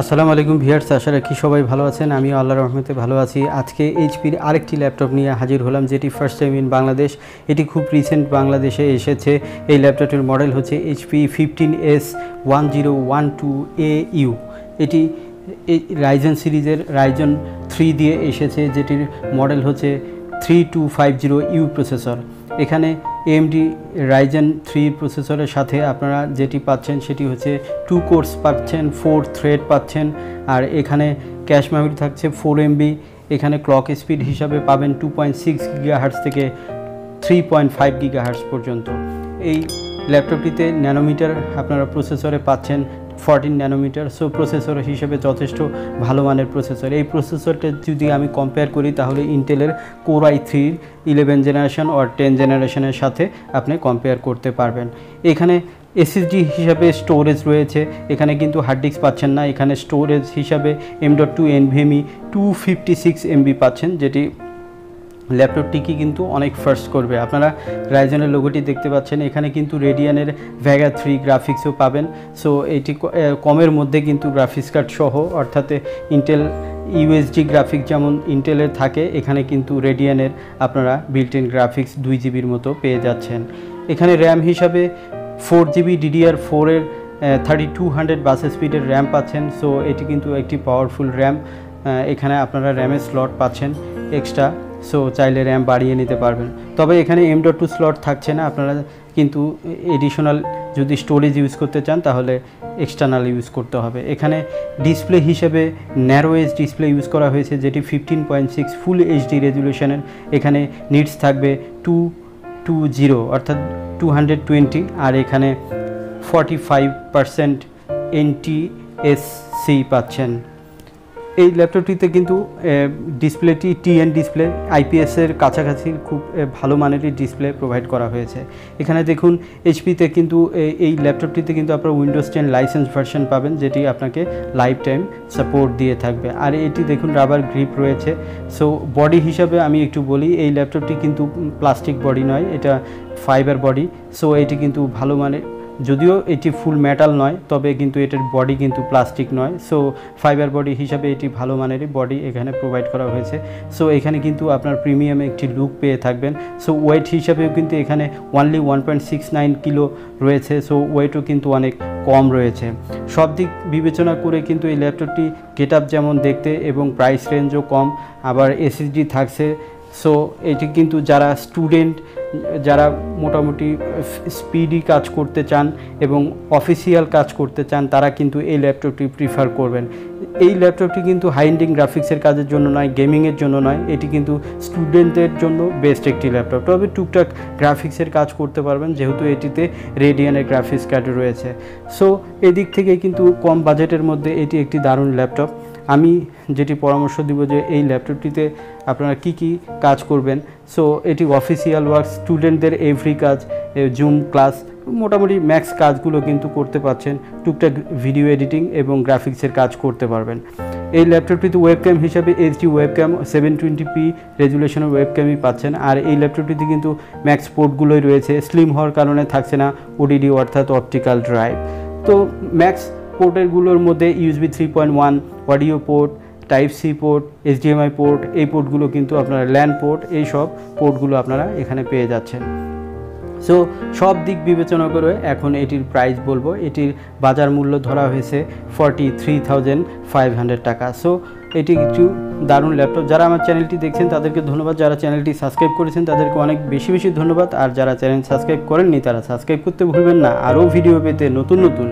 আসসালামু আলাইকুম ভিয়ার্স আশা রাখি সবাই ভালো আছেন। আমি আল্লাহর রহমতে ভালো আছি। আজকে এইচপির আরেকটি ল্যাপটপ নিয়ে হাজির হলাম, যেটি ফার্স্ট টাইম ইন বাংলাদেশ এটি খুব রিসেন্ট বাংলাদেশে এসেছে। এই ল্যাপটপটির মডেল হচ্ছে HP fifteen S one zero one two A U এটি রাইজন সিরিজের রাইজন থ্রি দিয়ে এসেছে, যেটির মডেল হচ্ছে three two five zero U processor এখানে এমডি রাইজেন থ্রি প্রসেসরের সাথে আপনারা যেটি পাচ্ছেন সেটি হচ্ছে টু কোর্স পাচ্ছেন ফোর থ্রেড পাচ্ছেন, আর এখানে ক্যাশ মেমোরি থাকছে ফোর এমবি এখানে ক্লক স্পিড হিসাবে পাবেন টু পয়েন্ট সিক্স গিগাহার্স থেকে থ্রি পয়েন্ট ফাইভ গিগাহার্স পর্যন্ত। এই ল্যাপটপটিতে ন্যানোমিটার আপনারা প্রসেসরে পাচ্ছেন ফরটিন ন্যানোমিটার সো প্রসেসর হিসেবে যথেষ্ট ভালো মানের প্রসেসর এই প্রসেসরটা যদি আমি কম্পেয়ার করি, তাহলে ইন্টেলের কোর আই থ্রির ইলেভেন জেনারেশন অর টেন জেনারেশনের সাথে আপনি কম্পেয়ার করতে পারবেন। এখানে এসএসডি হিসাবে স্টোরেজ রয়েছে। এখানে কিন্তু হার্ড ডিস্ক পাচ্ছেন না। এখানে স্টোরেজ হিসাবে M dot two NVMe two fifty six MB পাচ্ছেন, যেটি ল্যাপটপটিকে কিন্তু অনেক ফার্স্ট করবে। আপনারা রাইজনের লোগোটি দেখতে পাচ্ছেন। এখানে কিন্তু রেডিয়ানের ভ্যাগা থ্রি গ্রাফিক্সও পাবেন। সো এটি কমের মধ্যে কিন্তু গ্রাফিক্স কার্ড সহ, অর্থাৎ ইন্টেল ইউএসডি গ্রাফিক্স যেমন ইন্টেলের থাকে, এখানে কিন্তু রেডিয়ানের আপনারা বিল্ট ইন গ্রাফিক্স দুই জিবির মতো পেয়ে যাচ্ছেন। এখানে র্যাম হিসাবে ফোর জিবি ডিডিআর ফোরের থার্টি টু হান্ড্রেড বাস স্পিডের র্যাম পাচ্ছেন। সো এটি কিন্তু একটি পাওয়ারফুল র্যাম এখানে আপনারা র্যামের স্লট পাচ্ছেন এক্সট্রা সো চাইলে র্যাম বাড়িয়ে নিতে পারবেন। তবে এখানে এম ডট টু স্লট থাকছে না, আপনারা কিন্তু এডিশনাল যদি স্টোরেজ ইউজ করতে চান, তাহলে এক্সটার্নাল ইউজ করতে হবে। এখানে ডিসপ্লে হিসেবে ন্যারো এজ ডিসপ্লে ইউজ করা হয়েছে, যেটি fifteen point six full HD রেজুলেশনের এখানে নিডস থাকবে টু টু জিরো অর্থাৎ টু হান্ড্রেড টোয়েন্টি আর এখানে forty five percent NTSC পাচ্ছেন। এই ল্যাপটপটিতে কিন্তু ডিসপ্লেটি টিএন ডিসপ্লে আইপিএসের কাছাকাছি খুব ভালো মানেরই ডিসপ্লে প্রোভাইড করা হয়েছে। এখানে দেখুন এইচপিতে কিন্তু এই ল্যাপটপটিতে কিন্তু আপনার উইন্ডোজ টেন লাইসেন্স ভার্সন পাবেন, যেটি আপনাকে লাইফ টাইম সাপোর্ট দিয়ে থাকবে। আর এটি দেখুন রাবার গ্রিপ রয়েছে। সো বডি হিসাবে আমি একটু বলি, এই ল্যাপটপটি কিন্তু প্লাস্টিক বডি নয়, এটা ফাইবার বডি সো এটি কিন্তু ভালো মানের যদিও এটি ফুল মেটাল নয়, তবে কিন্তু এটার বডি কিন্তু প্লাস্টিক নয়। সো ফাইবার বডি হিসাবে এটি ভালো মানেরই বডি এখানে প্রোভাইড করা হয়েছে। সো এখানে কিন্তু আপনার প্রিমিয়াম একটি লুক পেয়ে থাকবেন। সো ওয়েট হিসাবেও কিন্তু এখানে only one point six nine kilo রয়েছে। সো ওয়েটও কিন্তু অনেক কম রয়েছে। সব দিক বিবেচনা করে কিন্তু এই ল্যাপটপটি গেট যেমন দেখতে এবং প্রাইস রেঞ্জও কম, আবার এসএসডি থাকছে। সো এটি কিন্তু যারা স্টুডেন্ট যারা মোটামুটি স্পিডি কাজ করতে চান এবং অফিসিয়াল কাজ করতে চান, তারা কিন্তু এই ল্যাপটপটি প্রিফার করবেন। এই ল্যাপটপটি কিন্তু হাইন্ডিং গ্রাফিক্সের কাজের জন্য নয় গেমিংয়ের জন্য নয়, এটি কিন্তু স্টুডেন্টদের জন্য বেস্ট একটি ল্যাপটপ। তবে টুকটাক গ্রাফিক্সের কাজ করতে পারবেন, যেহেতু এটিতে রেডিয়ানের গ্রাফিক্স কার্ড রয়েছে। সো এদিক থেকে কিন্তু কম বাজেটের মধ্যে এটি একটি দারুণ ল্যাপটপ। আমি যেটি পরামর্শ দিব যে এই ল্যাপটপটিতে আপনারা কি কি কাজ করবেন। সো এটি অফিসিয়াল ওয়ার্ক স্টুডেন্টদের এভরি কাজ জুম ক্লাস মোটামুটি ম্যাক্স কাজগুলো কিন্তু করতে পারছেন। টুকটাক ভিডিও এডিটিং এবং গ্রাফিক্সের কাজ করতে পারবেন। এই ল্যাপটপটিতে ওয়েবক্যাম হিসাবে HD webcam seven twenty p রেজুলেশনের ওয়েবক্যামই পাচ্ছেন। আর এই ল্যাপটপটিতে কিন্তু ম্যাক্স পোর্টগুলোই রয়েছে। স্লিম হওয়ার কারণে থাকছে না। ওডিডি অর্থাৎ অপটিক্যাল ড্রাইভ তো ম্যাক্স পোর্টেরগুলোর মধ্যে USB three point one audio port type C port HDMI port এই পোর্টগুলো কিন্তু আপনারা ল্যান্ড পোর্ট এই সব পোর্টগুলো আপনারা এখানে পেয়ে যাচ্ছেন। সো সব দিক বিবেচনা করে এখন এটির প্রাইস বলব, এটির বাজার মূল্য ধরা হয়েছে forty three thousand five hundred টাকা। সো এটি কিছু দারুণ ল্যাপটপ যারা আমার চ্যানেলটি দেখছেন, তাদেরকে ধন্যবাদ। যারা চ্যানেলটি সাবস্ক্রাইব করেছেন, তাদেরকে অনেক বেশি বেশি ধন্যবাদ। আর যারা চ্যানেল সাবস্ক্রাইব করেননি, তারা সাবস্ক্রাইব করতে ভুলবেন না। আরও ভিডিও পেতে নতুন নতুন